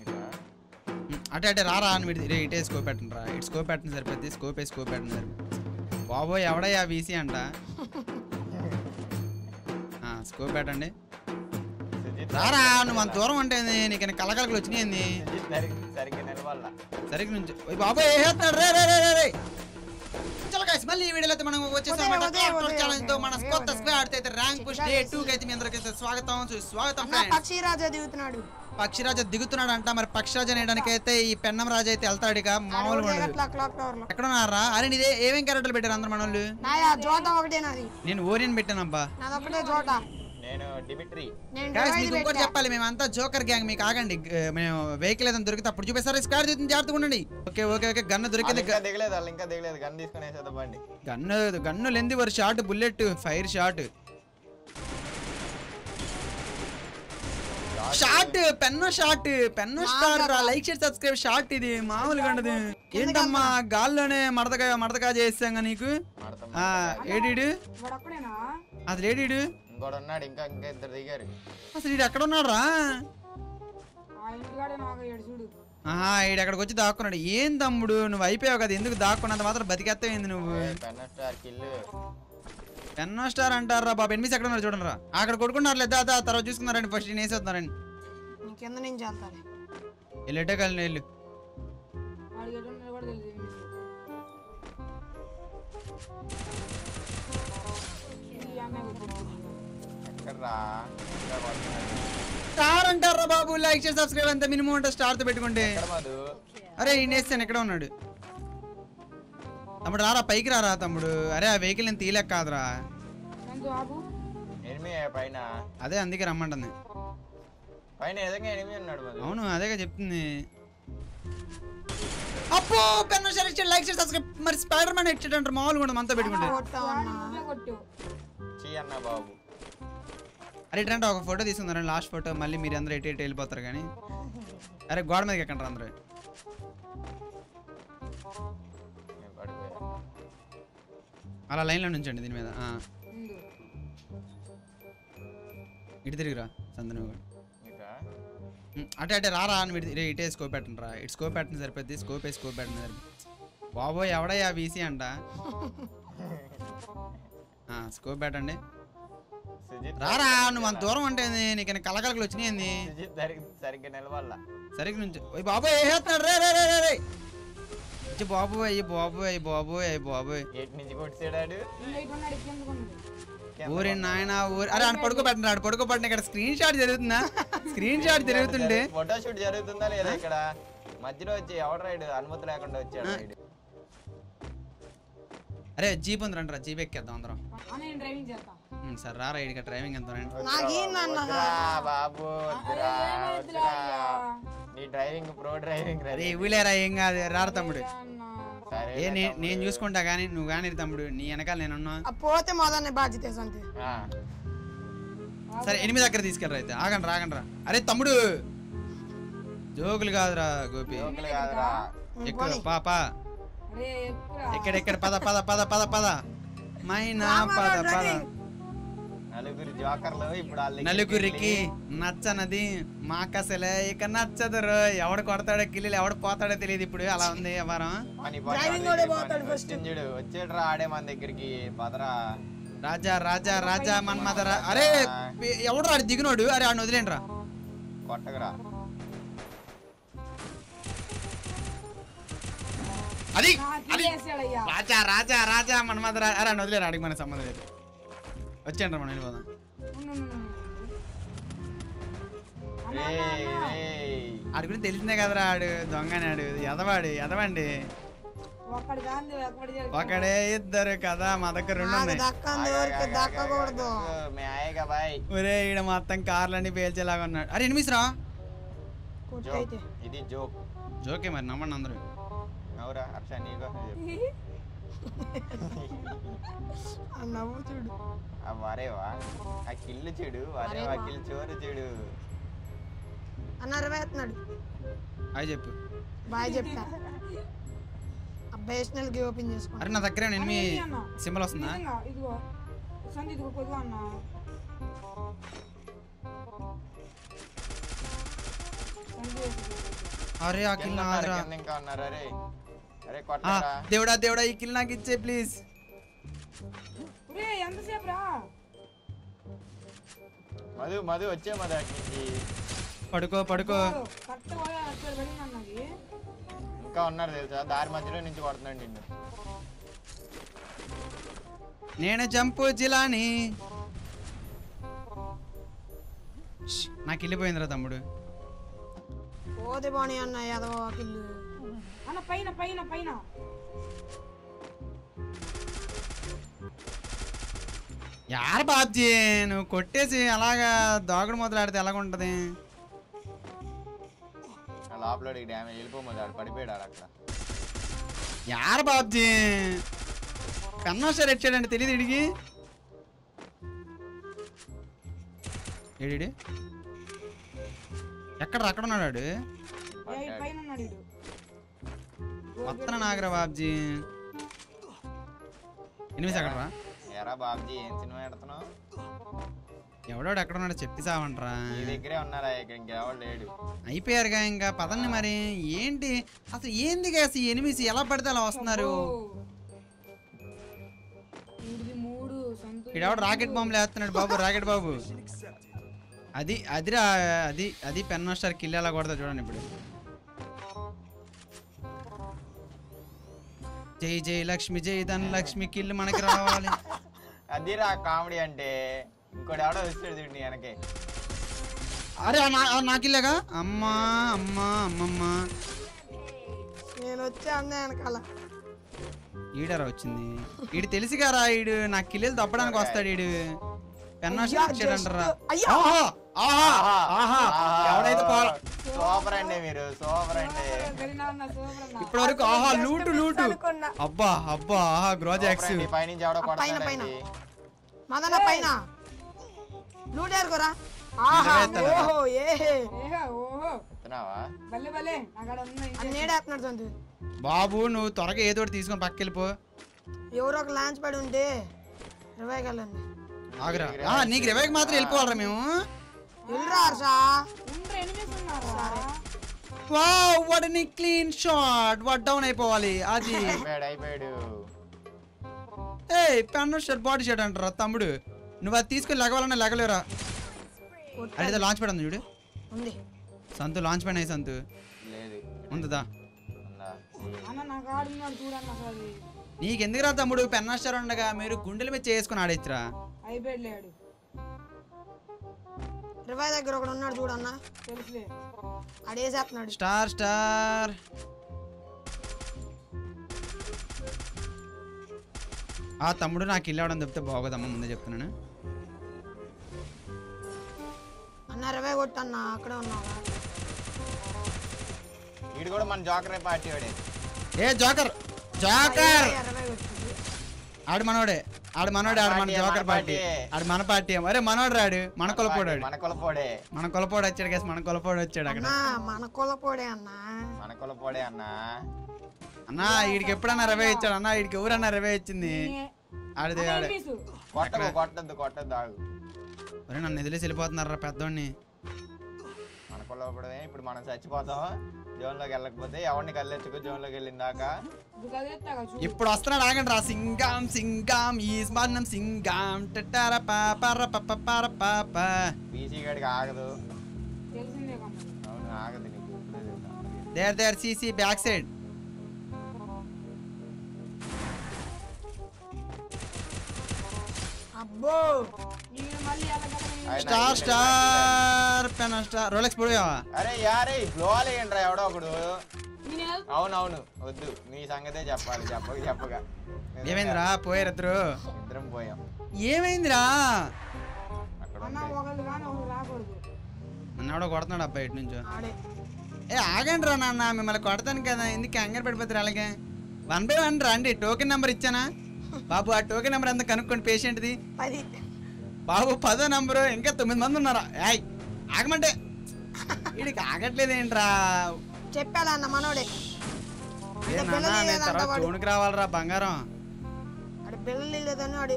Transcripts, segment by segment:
ఇట్లా. ఉమ్, అటే అటే రారా అని పెడితే రే ఇటే స్కోప్ పెట్టండి రా. ఇటు స్కోప్ పెట్టండి సరిపోద్ది స్కోప్ వేసి స్కోప్ పెట్టండి సరిపోద్ది. బాబోయ్ ఎవడయ్యా వీసీ అంట? ఆ, స్కోప్ పెట్టండి రారా నువ్వు అంత దూరం అంటే? నీకు కలకలకలు వచ్చినాయి సరిగ్గా నిలవాల సరిగ్గా నుంచి. బాబోయ్ వేసేస్తున్నాడు రే రే రే రే. మళ్ళీ ఈ వీడియోలో అయితే మనం కొత్త. స్క్వాడ్ అయితే ర్యాంక్ పుష్ డే 2 కి అయితే మీ అందరికీ అయితే స్వాగతం. స్వాగతం. పక్షిరాజా దిగుతున్నాడు. పక్షిరాజ దిగుతున్నాడు అంట మరి పక్షిరాజ అనేయడానికి అయితే ఈ పెన్నం రాజు అయితే వెళ్తాడు ఇక మామూలుగా ఉండదు అట్లా క్లాక్ టవర్లో? ఎక్కడ ఉన్నారా? అరే నీదే ఏమేం క్యారెక్టర్లు పెట్టారు అందరు మనోళ్ళు? నేను ఓరియన్ పెట్టానబ్బా. నేను డిమిట్రీ. గాయస్ మీకు ఇంకోటి. చెప్పాలి మేమంతా జోకర్ గ్యాంగ్ మీకు ఆగండి. మేము వెహికల్ ఏదైనా దొరికితే అప్పుడు చూపిస్తారు? స్క్వాడ్ తీస్తుంది జాగ్రత్తగా ఉండండి. ఓకే ఓకే ఓకే గన్ను దొరికింది ఇంకా దిగలేదు వాళ్ళు ఇంకా దిగలేదు గన్ తీసుకొని వేసేద్దాం బండి. గన్ను గన్ను లెంది వర్ shot bullet fire shot. Shot. Pen shot pen star రా లైక్ షేర్ సబ్స్క్రైబ్ షాట్ ఇది మామూలుగా ఉండదు. ఏంటమ్మా గాల్లోనే మడతగా మడతగా చేస్తాం నీకు? ఆడతాం ఆ ఏడీడు? వాడు ఉన్నాడు ఇంకా ఇంకా ఇద్దరు దిగారు. అసలు ఈడు ఎక్కడ ఉన్నాడు రా ఆహా ఈడు ఎక్కడికి వచ్చి దాక్కున్నాడు. ఏం తమ్ముడు? నువ్వు అయిపోయావు కదా ఎందుకు దాక్కున్నంత మాత్రం బతికేస్తావు నువ్వు? పెన్న స్టార్ కిల్ ఎన్నో స్టార్ అంటారా బాబు? ఎనిమిది ఎక్కడ ఉన్నారు చూడండి రా అక్కడ కొడుకున్నారు లేదా దా తర్వాత చూసుకున్నారండి ఫస్ట్ నేను వేసేస్తున్నారండి నీ కింద నుంచి వెళ్తాను వెళ్ళేటే వెళ్ళు. రా. స్టార్ అంటారా బాబు? లైక్ చేసి సబ్స్క్రైబ్ అంతే మినిమం అంటే స్టార్తో పెట్టుకుంటే. అరే ఈ నేస్తాను ఎక్కడ ఉన్నాడు. తమ్ముడు రారా పైకి రారా తమ్ముడు? అరే ఆ వెహికల్ నేను తీయలేక కాదురా. అదే అందుకే రమ్మంటుంది. అవును అదేగా చెప్తుంది. అప్పో పెన్ను షేర్ లైక్ చేసి సబ్స్క్రైబ్. మరి స్పైడర్ మ్యాన్ అంటారు మామూలుగా ఉండదు మనతో పెట్టుకుంటే. బాబు. అరే ఇట్లాంటి ఒక ఫోటో తీసుకుందాం లాస్ట్ ఫోటో మళ్ళీ మీరు అందరూ ఎటు ఎటు వెళ్ళిపోతారు కానీ. అరే గోడ మీదకి ఎక్కండి అందరూ. అలా లైన్లో నుంచండి దీని మీద. ముందు ఇటు తిరిగిరా ఇంకా అటే అటే రారా అని రే ఇటే స్కోప్ పెట్టండి రా. ఇటు స్కోప్ పెట్టండి సరిపోద్ది స్కోప్ వేసి స్కోప్ పెట్టండి సరిపోద్ది. బాబోయ్ ఎవడయ్యా వీసీ అంట? స్కోప్ పెట్టండి. రారా నువ్వు అంత దూరం అంటే? నీకు కలకలకలు వచ్చినాయి ఏంది? సుజిత్ సరి- సరిగ్గా నిలవాల సరిగ్గా నుంచి. ఓయ్ బాబోయ్ వేసేస్తున్నాడు రే రే రే రే రే. ఇచ్చి బాబోయ్ అయ్యి బాబోయ్ అయ్యి బాబోయ్ అయ్యి బాబోయ్. ఎటు నుంచి ఊరి నాయన ఊరి అరే ఆయన పడుకోబెట్టండి ఆడు పడుకోబెట్టండి ఇక్కడ స్క్రీన్ షాట్ జరుగుతుందా? స్క్రీన్ షాట్ జరుగుతుంటే ఫోటో షూట్ జరుగుతుందా లేదా ఇక్కడ? మధ్యలో వచ్చి ఎవడు రైడ్ అనుమతి లేకుండా వచ్చాడు రైడ్ అరే జీప్ ఉంది రండి రా జీప్ ఎక్కేద్దాం అందరం. డ్రైవింగ్ చేస్తా. సరే రా రైడ్గా డ్రైవింగ్ ఎంత బాబు నీ డ్రైవింగ్ ప్రో డ్రైవింగ్ అరే ఇవ్వలేరా ఏం కాదు రారా తమ్ముడు. ఏ నే- నేను చూసుకుంటా కానీ నువ్వు కానీ తమ్ముడు నీ వెనకాల నేనున్నా. పోతే మొదలనే బాధ్యత సరే ఎనిమిది దగ్గర తీసుకెళ్ళరా అయితే? ఆగండి రా ఆగండి రా. అరే తమ్ముడు! జోకులు కాదురా గోపి. ఎక్కువ ఎక్కడ ఎక్కడ పద పద పద పద పద. మైనా పద పద. నలుగురు జోకర్లు ఇప్పుడు నలుగురికి నచ్చనది మాకసలే ఇక నచ్చదు ఎవడు కొడతాడో కిల్లీలు ఎవడు పోతాడో తెలియదు ఇప్పుడు. అలా ఉంది. వచ్చిండు. వచ్చాడురా ఆడే మన దగ్గరికి పదరా. రాజా రాజా రాజా మన్మధర అరే ఎవడు రాడు దిగినోడు? అరే ఆడిని వదిలేండి రా కొట్టగరా అది. రాజా రాజా రాజా మన్మధర అరే ఆడిని వదిలేరు? ఆడికి మన సంబంధం లేదు. వచ్చేయండి మనం వెళ్ళిపోదాం. ఆడి గురించి తెలిసిందే కదరా ఆడు దొంగనాడు ఎదవాడు ఎదవండి. ఒకడే ఇద్దరు కదా మా దగ్గర ఒరే ఈడ మొత్తం కార్లన్నీ పేల్చేలాగా ఉన్నాడు. అరే ఎనిమిది రా. ఇది జోక్. జోకే మరి నమ్మండి అందరూ. అవురా నీకోసం ఆ నవ్వు చూడు. ఆ వరేవా? ఆ కిల్లు చెడు వరేవా? కిల్ చోరు చెడు. అన్నారు వేస్తున్నాడు అవి చెప్పు. బాయ్ చెప్తా బేస్నల్కి ఓపెన్ చేసుకోండి అరే నా దగ్గర ఎనిమి అన్న, అన్న. సింబల్ వస్తుందా? ఇదిగో. సంది ఇదిగో కొద్దిగా అన్న. అరే ఆ కిల్ కింద ఇంకా ఉన్నారు అరే. దేవుడా దేవుడా ఈ కిల్ నాకు ఇచ్చే ప్లీజ్. ఎంతసేపు రా? మధు మధు వచ్చే మధు పడుకో పడుకో. ఇంకా ఉన్నారు తెలుసా? దారి మధ్యలో నుంచి కొడుతున్నాడు నిన్ను. నేను జంపు జిలాని. నాకు వెళ్ళిపోయిందిరా తమ్ముడు. పోతే పోనీ అన్న యాదవ కిల్లు అన్న పైన పైన పైన. యార బాబ్జీ నువ్వు కొట్టేసి అలాగా దాగుడు మొదలాడితే ఎలాగుంటది? ఆ లోపల డ్యామేజ్ వెళ్ళిపోమది ఆడు పడిపోయాడు అక్కడ. యార బాబ్జీ కన్నోసారి ఎచ్చాడంటే తెలియదు ఇడికి? ఏడి ఎక్కడ అక్కడ ఉన్నాడు వత్తన నాగరా బాబ్జీ. ఎనిమిది అక్కడ రా. ఎరా బాబుజీ ఏం సినిమా ఎడుతున్నావు ఎవడోడు ఎక్కడ ఉన్నాడో చెప్పి సావంట్రా నీ దగ్గరే ఉన్నారా? ఇక్కడ ఇంకెవడు లేడు. అయిపోయారుగా ఇంకా పదండి మరి. ఏంటి? అసలు ఏంది గ్యాస్ ఎనిమిది? ఎలా పడితే అలా వస్తున్నారు? వీడిది మూడు సంతు ఈడెవడు రాకెట్ బాంబులు వేస్తున్నాడు బాబు రాకెట్ బాబు. అది అదిరా అది అది పెన్ మాస్టర్ కిల్ ఎలా కొడతా చూడండి ఇప్పుడు. జై జై లక్ష్మి జై ధన్ లక్ష్మి కిల్ మనకి రావాలి. అదిరా కామెడీ అంటే ఇంకోటి ఎవడో వస్తాడు చూడండి వెనకే. అరే ఆ నా- ఆ నా కిల్లేగా అమ్మా అమ్మా అమ్మమ్మ. నేను వచ్చే అన్న వెనకాల. ఈడరా వచ్చింది? ఈడు తెలిసిగారా ఈడు? నా కిల్లెలు తప్పడానికి వస్తాడు ఈడు. సూపర్ అండి మీరు సూపర్ అండి. ఇప్పటి వరకు ఆహా లూటు. అబ్బా అబ్బా ఆహా గ్రోజాక్స్. ఎవడో పైన, పైన. మదన పైన. లూటేరుకోరా ఆహా నిజమే తల. ఓహో ఏహే ఓహో. సంతు బాబు నువ్వు త్వరగా ఏదో ఒకటి తీసుకొని పక్కకి వెళ్ళిపో ఎవరో ఒక లాంచ్ పడి ఉంటే ఇరవై వెళ్ళండి ఆగురా. ఆ, నీకు రివైకి మాత్రం వెళ్ళిపోవాలరా మేము. Wow what clean shot. What down అయిపోవాలి. అది ఏ పెన్ షర్ట్ బాడీ షర్ట్ అంటారా తమ్ముడు? నువ్వు అది తీసుకొని లెగవాలన్నా లెగలేరా అడిగితే లాంచ్ ప్యాడ్ ఉంది చూడు. ఉంది. సంతు లాంచ్ ప్యాడ్ అయ్యి సంతు? లేదు. ఉందా ఉందా? అన్న నాకు ఆడున్నాడు చూడన్న అసలు అది నీకెందుకురా తమ్ముడు పెన్ మాస్టర్ ఉండగా మీరు గుండెల మీద చేసుకుని ఆడేచ్చురా? అయిపోయాడు లేడు. ఇరవై దగ్గర ఒకడు ఉన్నాడు చూడన్న. తెలుసులే. అడేసేస్తున్నాడు స్టార్ స్టార్. ఆ తమ్ముడు నాకు ఇల్లు అవడం చెప్తే బాగోదమ్మా ముందే చెప్తున్నాను. అన్న ఇరవై కొట్టన్న అక్కడే ఉన్నావా? వీడు కూడా మన జోకరే పార్టీ వాడే. ఏ జోకర్ జోకర్. ఆడు మనోడే. ఆడు మనోడే ఆడు మన పార్టీ, జోకర్ పార్టీ. ఆడు మన పార్టీ అరే మనోడు రాడు. మన కొలపోడాడు. మన కులపోడే. మన కొలపోడు వచ్చాడు కేసు మన కొలపోడు వచ్చాడు అక్కడ. అన్నా మన కులపోడే అన్న. మన కులపోడే అన్నా. అన్నా వీడికి ఎప్పుడన్నా రవే ఇచ్చాడు? అన్నా వీడికి ఎవరన్నా రవే ఇచ్చింది? ఆడితే ఆడే. కొట్టదు కొట్టద్దు కొట్టద్దు ఆగు. ఒరే నన్ను ఎదిలేసి వెళ్ళిపోతున్నారా పెద్దోడిని. కులపోడే ఇప్పుడు మనం చచ్చిపోతాం. జోన్లోకి వెళ్ళకపోతే ఎవరిని కల్లెచ్చుకో జోన్లోకి వెళ్ళిన దాకా. ఇప్పుడు వస్తున్నాడు ఆగండి రా సింగాం సింగాం ఈస్ మన్నం సింగాం. టటార పాపర పప పర పాప బీసీ గడికి ఆగదు. తెలిసిందే కమ్మ అవును ఆగదు నీకు? There there CC back side. అబ్బో! నేను మళ్ళీ star star pen star. Rolex పొడియావా అరే యారే గ్లోవాలి ఏంట్రా ఎవడో ఒకడు. అవునవును వద్దు నీ సంగతే చెప్పాలి చెప్పక చెప్పగా నిజంగా. ఏమైందిరా? పోయారు ఇద్దరు. ఇద్దరం పోయాం. ఏమైందిరా? అక్కడ అన్న ఉంది. ఒకళ్ళు కానీ ఒకళ్ళు రాకూడదు. నన్ను కొడుతున్నాడు అబ్బాయి ఇటు నుంచో. ఏ ఆగండి రా నాన్న మిమ్మల్ని కొడతాను కదా ఎందుకు కంగారు పడిపోతారు అలాగే? వన్ బై వన్ రండి టోకెన్ నెంబర్ ఇచ్చానా? బాబు ఆ టోకెన్ నెంబర్ ఎంత కనుక్కోండి పేషెంట్ది పది. బాబు పదో నంబరు ఇంకా తొమ్మిది మంది ఉన్నారా? ఏయ్ ఆగమంటే. వీడికి ఆగట్లేదు ఏంట్రా చెప్పాలా అన్న మనోడే? చూనికి రావాలిరా బంగారం. ఆడి పిల్లలు లేదని ఆడి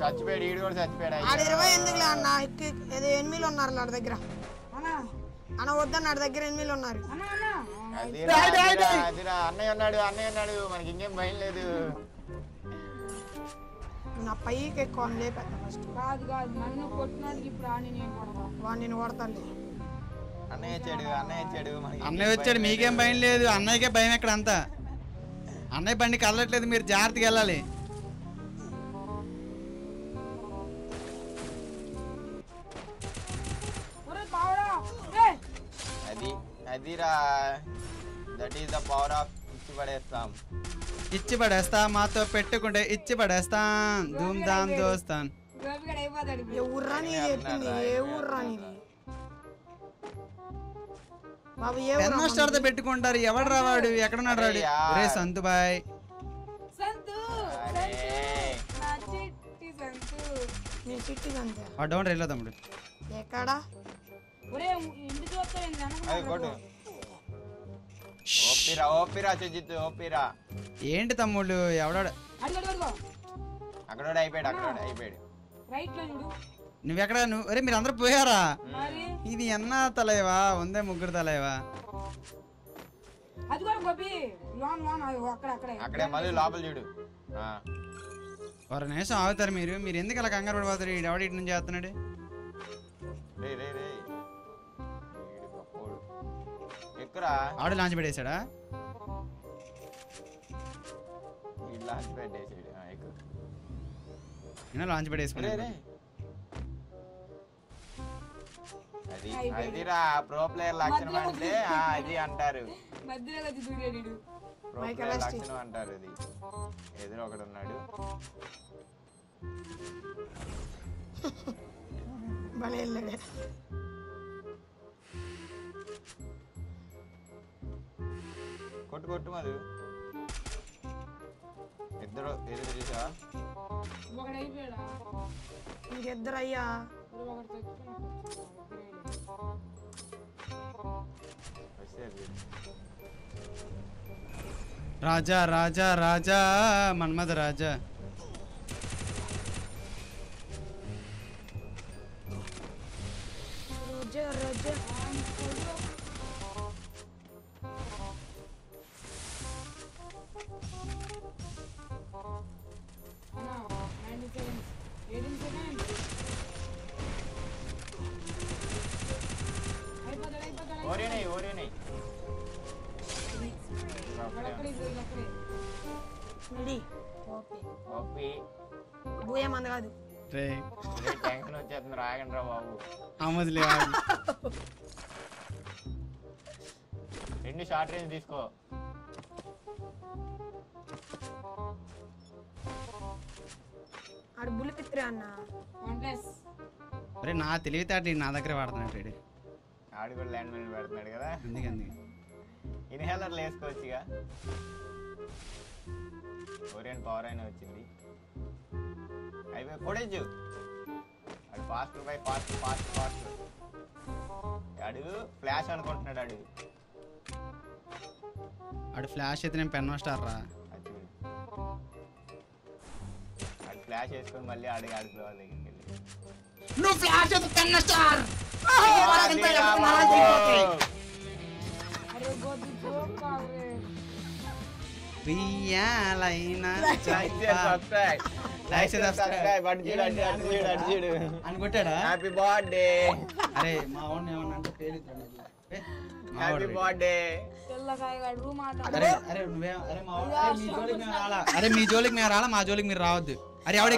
చచ్చిపోయాడు ఈడు కూడా చచ్చిపోయాడు ఆడ ఇరవై ఎందుకులే అన్న? ఎక్కి ఏదో ఎనిమిది ఉన్నారు ఆడి దగ్గర. అన్నా. అన్న వద్దన్న ఆడి దగ్గర ఎనిమిది ఉన్నారు. అన్నయ్య ఉన్నాడు అన్నయ్య ఉన్నాడు. మనకి ఇంకేం భయం లేదు. నా పైకి ఎక్కువ లేపెత్తా ఫస్ట్ కాదు కాదు. నన్ను కొట్టినోడికి ఇప్పుడు ఆని నేను కొడతా. వాడు నేను కొడతాను అన్నయ్య వచ్చాడు అన్నయ్య వచ్చాడు మనకి అన్నయ్య వచ్చాడు మీకేం భయం లేదు. అన్నయ్యకే భయం ఎక్కడ అంతా? అన్నయ్య బండి కదలట్లేదు మీరు జాగ్రత్తగా వెళ్ళాలి. అది అదిరా. That is the power of ఇచ్చి పడేస్తాం. ఇచ్చి పడేస్తా మాతో పెట్టుకుంటే ఇచ్చి పడేస్తాం ధూమ్ ధామ్ దోస్తాన్. స్టార్తో పెట్టుకుంటారు. ఎవడు రావాడు ఎక్కడున్నాడు రాడు. రే సంతు బాయ్. డౌన్ రైల్లో తమ్ముడు. ఎక్కడా? ఓపిరా ఓపిరా సుజిత్ ఓపిరా ఏంటి తమ్ముళ్ళు ఎవడాడు? అయిపోయాడు అయిపోయాడు. రైట్లో చూడు. నువ్వెక్కడ నువ్వు అరే మీరు అందరూ పోయారా ఇది ఎన్న తలైవా? ఉందే ముగ్గురు అది అక్కడ అక్కడే. అక్కడే మళ్ళీ లోపల చూడు. ఆ, ఒక నిమిషం ఆగుతారు మీరు. మీరు ఎందుకు అలా కంగారు పడిపోతారు? ఈడు ఎవడు ఇటు నుంచి చేస్తున్నాడు? రే రే. ఆడు లాంచ్ పెట్టేశాడా వీడు లాంచ్ పెట్టేసాడు నేను లాంచ్ పెట్టేసుకున్నాను అది అదిరా ప్రో ప్లేయర్ లక్షణం అంటే ఆ, అది అంటారు. Pro player. లక్షణం అంటారు అది. ఎదురు ఒకడు ఉన్నాడు భలే వెళ్ళాడే. కొట్టు కొట్టు మధు. ఇద్దరు ఎదురు చూసా ఇంకిద్దరు అయ్యా. రాజా రాజా రాజా మన్మథ రాజా రోజా. టెన్షన్ వచ్చేస్తుంది రాగండి రా బాబు అమ్మదులే రెండు షార్ట్ రేంజ్ తీసుకో. ఆడు బుల్లి పిత్రే అన్న. వన్ ప్లస్ అరే నా తెలివితేట నా దగ్గర వాడుతున్నాడు రేడు ఆడు కూడా ల్యాండ్ మైన్ పెడుతున్నాడు కదా. అందుకే అందుకే. ఇన్హేలర్లు వేసుకోవచ్చుగా. ఓరియన్ పవర్ అయినా వచ్చింది. అయిపోయి కొడేచ్చు అడు fast by fast fast fast అడుగు ఫ్లాష్ అనుకుంటున్నాడు అడుగు ఆడు ఫ్లాష్ అయితే నేను పెన్ స్టార్ రా. అది చూడు అడు ఫ్లాష్ వేసుకొని మళ్ళీ అడిగి అడుగు వాళ్ళ దగ్గరికి వెళ్ళి. నువ్వు ఫ్లాష్ అయితే పెన్ స్టార్ అరే గోపి జోక్ కావే పియ్యాలైనా లైక్ సబ్స్క్రైబ్ అటు చూడు అటు అటు చూడు అటు చూడు అని కొట్టాడా? హ్యాపీ బర్త్డే అరే మా వాడిని ఏమన్నా అంటే హ్యాపీ. బర్త్డే అరే అరే నువ్వే అరే మా వాడు- అరే మీ జోలికి మేము రాలా. అరే మీ జోలికి మేము రాలా మా జోలికి మీరు రావద్దు. అరే ఎవడ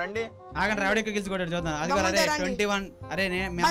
రండి. ఆగండి ఎవడ ఎక్కించుకుంటాడు చూద్దాం. అది అరే. ట్వంటీ వన్ అరే నే- మేము